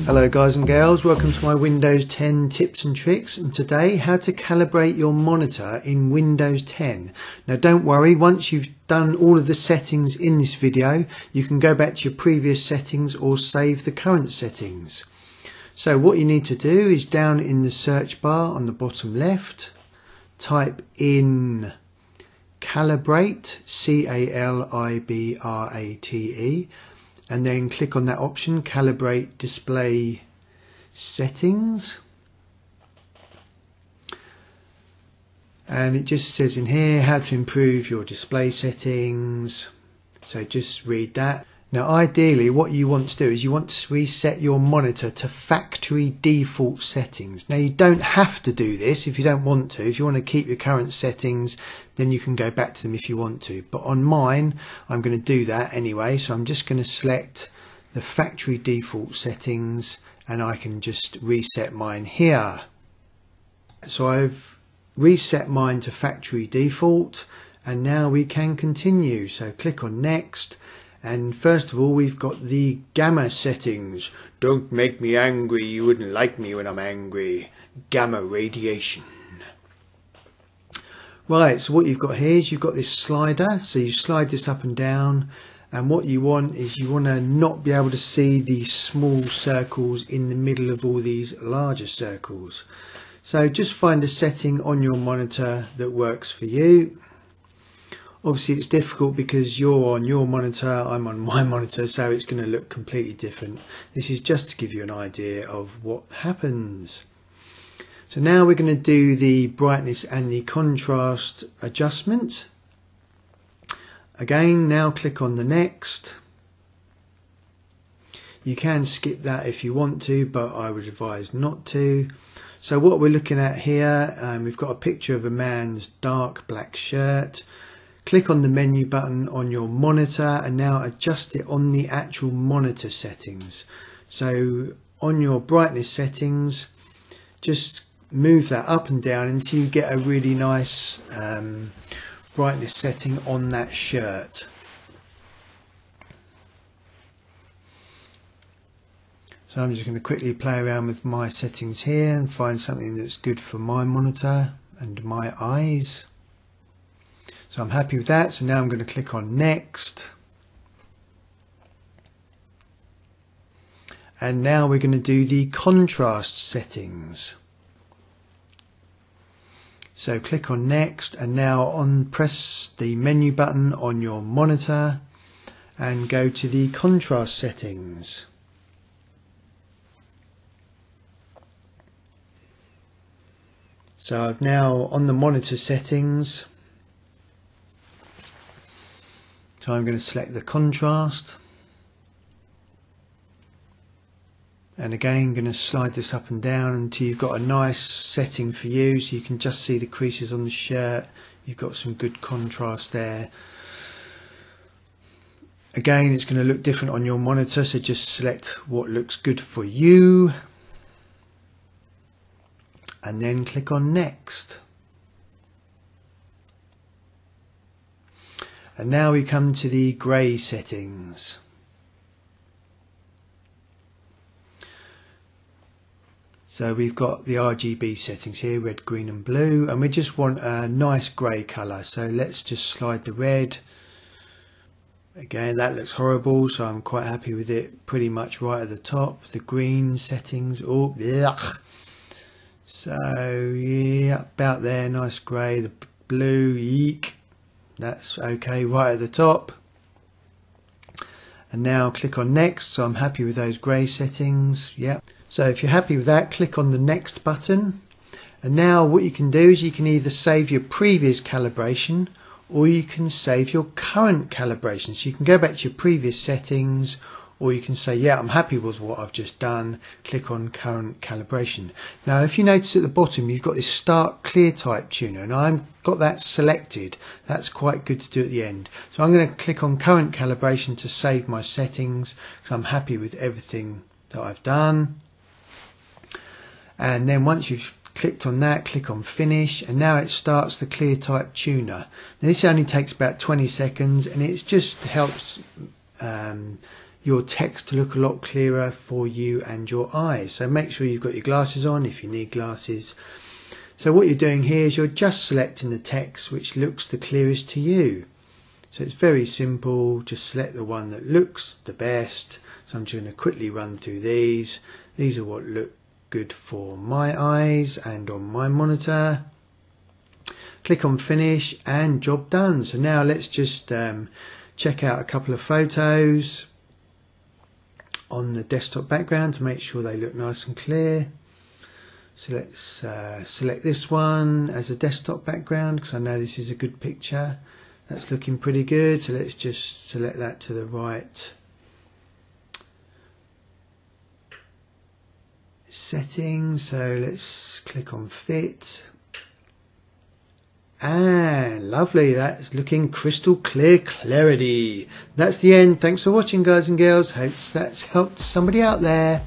Hello guys and girls, welcome to my Windows 10 tips and tricks and today how to calibrate your monitor in Windows 10. Now don't worry, once you've done all of the settings in this video you can go back to your previous settings or save the current settings. So what you need to do is down in the search bar on the bottom left type in calibrate C-A-L-I-B-R-A-T-E and then click on that option calibrate display settings. And it just says in here how to improve your display settings. So just read that now ideally what you want to do is you want to reset your monitor to factory default settings. Now you don't have to do this if you don't want to. If you want to keep your current settings then you can go back to them if you want to. But on mine I'm going to do that anyway so I'm just going to select the factory default settings and I can just reset mine here. So I've reset mine to factory default and now we can continue. So click on next and first of all, we've got the gamma settings. Don't make me angry, you wouldn't like me when I'm angry. Gamma radiation. Right, so what you've got here is you've got this slider. So you slide this up and down. And what you want is you want to not be able to see these small circles in the middle of all these larger circles. So just find a setting on your monitor that works for you. Obviously it's difficult because you're on your monitor, I'm on my monitor, so it's going to look completely different. This is just to give you an idea of what happens. So now we're going to do the brightness and the contrast adjustment. Again, now click on the next. You can skip that if you want to, but I would advise not to. So what we're looking at here, um, we've got a picture of a man's dark black shirt Click on the menu button on your monitor and now adjust it on the actual monitor settings. So on your brightness settings, just move that up and down until you get a really nice um, brightness setting on that shirt. So I'm just going to quickly play around with my settings here and find something that's good for my monitor and my eyes. So I'm happy with that. So now I'm going to click on next. And now we're going to do the contrast settings. So click on next and now on press the menu button on your monitor and go to the contrast settings. So I've now on the monitor settings So I'm going to select the contrast. And again, going to slide this up and down until you've got a nice setting for you. So you can just see the creases on the shirt. You've got some good contrast there. Again, it's going to look different on your monitor. So just select what looks good for you. And then click on next. And now we come to the grey settings. So we've got the RGB settings here, red, green and blue, and we just want a nice grey colour. So let's just slide the red. Again, that looks horrible, so I'm quite happy with it pretty much right at the top. The green settings, oh, yuck. So yeah, about there, nice grey. The blue, eek. That's okay right at the top. And now click on next. So I'm happy with those grey settings. Yep. So if you're happy with that, click on the next button. And now what you can do is you can either save your previous calibration or you can save your current calibration. So you can go back to your previous settings or you can say, yeah, I'm happy with what I've just done. Click on current calibration. Now, if you notice at the bottom, you've got this start ClearType tuner and I've got that selected. That's quite good to do at the end. So I'm going to click on current calibration to save my settings because I'm happy with everything that I've done. And then once you've clicked on that, click on finish, and now it starts the ClearType tuner. Now, this only takes about 20 seconds and it just helps um, your text to look a lot clearer for you and your eyes. So make sure you've got your glasses on if you need glasses. So what you're doing here is you're just selecting the text which looks the clearest to you. So it's very simple, just select the one that looks the best. So I'm just going to quickly run through these. These are what look good for my eyes and on my monitor. Click on finish and job done. So now let's just um, check out a couple of photos on the desktop background to make sure they look nice and clear. So let's uh, select this one as a desktop background because I know this is a good picture. That's looking pretty good. So let's just select that to the right. Settings. So let's click on fit. And lovely, that's looking crystal clear clarity. That's the end. Thanks for watching, guys and girls. Hope that's helped somebody out there.